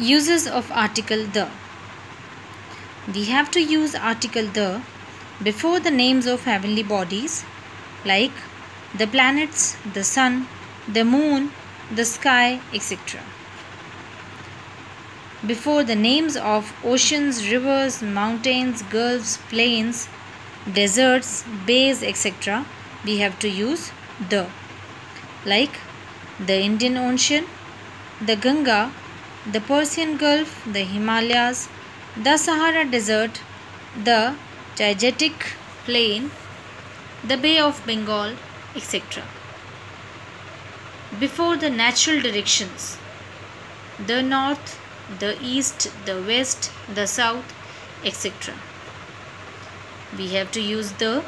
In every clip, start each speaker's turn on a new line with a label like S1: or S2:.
S1: Uses of article the. We have to use article the before the names of heavenly bodies like the planets, the sun, the moon, the sky, etc. Before the names of oceans, rivers, mountains, gulfs, plains, deserts, bays, etc., we have to use the. Like the Indian Ocean, the Ganga, the Persian Gulf, the Himalayas, the Sahara Desert, the Gangetic Plain, the Bay of Bengal, etc. Before the natural directions, the north, the east, the west, the south, etc. We have to use the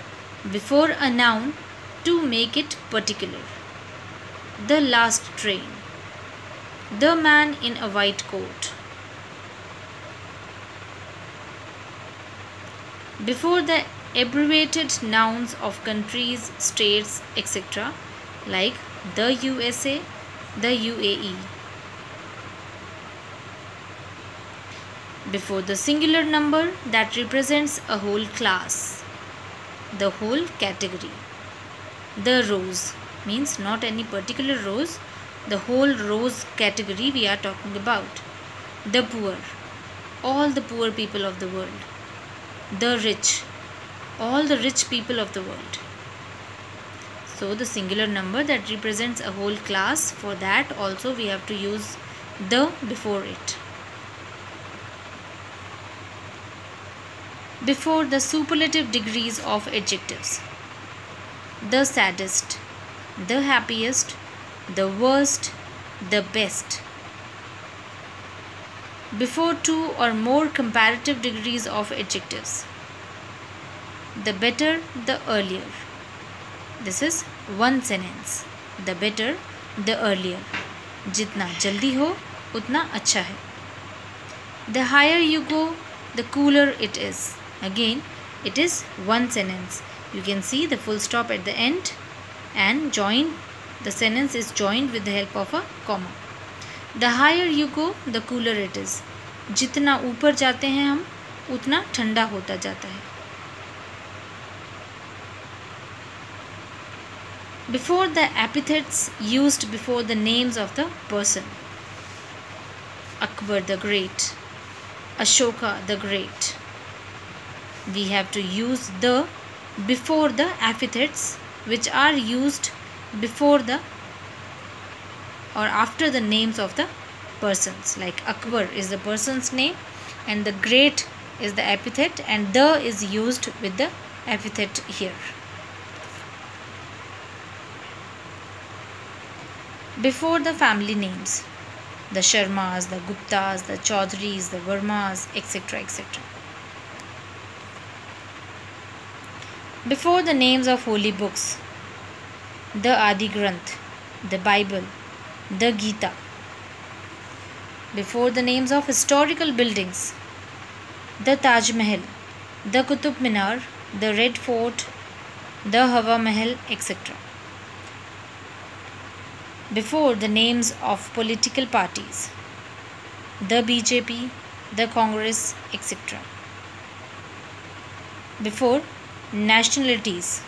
S1: before a noun to make it particular. The last train. The man in a white coat. Before the abbreviated nouns of countries, states, etc., like the USA, the UAE. Before the singular number that represents a whole class, the whole category. The rose means not any particular rose, the whole rose category we are talking about. The poor, all the poor people of the world. The rich, all the rich people of the world. So the singular number that represents a whole class for that also we have to use the before it. Before the superlative degrees of adjectives. The saddest, the happiest, the worst, the best. Before two or more comparative degrees of adjectives. The better, the earlier. This is one sentence. The better, the earlier. जितना जल्दी हो उतना अच्छा है The higher you go, the cooler it is. Again, it is one sentence. You can see the full stop at the end and join the sentence is joined with the help of a comma. The higher you go, the cooler it is. जितना ऊपर जाते हैं हम उतना ठंडा होता जाता है Before the epithets used before the names of the person. Akbar the Great, Ashoka the Great. We have to use the before the epithets which are used before the or after the names of the persons like Akbar is the person's name and the great is the epithet and the is used with the epithet here. Before the family names the Sharmas, the Guptas, the Chaudhrys, the Vermas, etc. etc. Before the names of holy books the Adi Granth, the Bible, the Gita. Before the names of historical buildings, the Taj Mahal, the Qutub Minar, the Red Fort, the Hawa Mahal, etc. Before the names of political parties, the BJP, the Congress, etc. Before nationalities,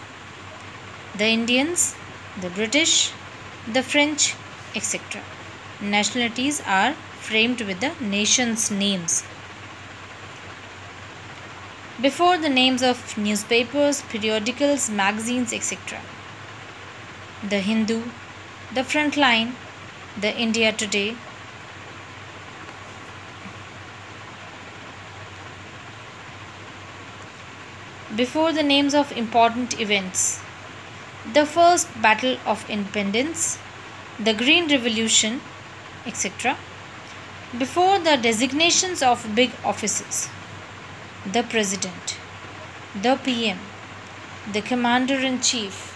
S1: the Indians, the British, the French, etc. Nationalities are framed with the nation's names. Before the names of newspapers, periodicals, magazines, etc. The Hindu, the Frontline, the India Today, before the names of important events the first battle of independence, the Green Revolution, etc. Before the designations of big offices, the President, the PM, the Commander in Chief,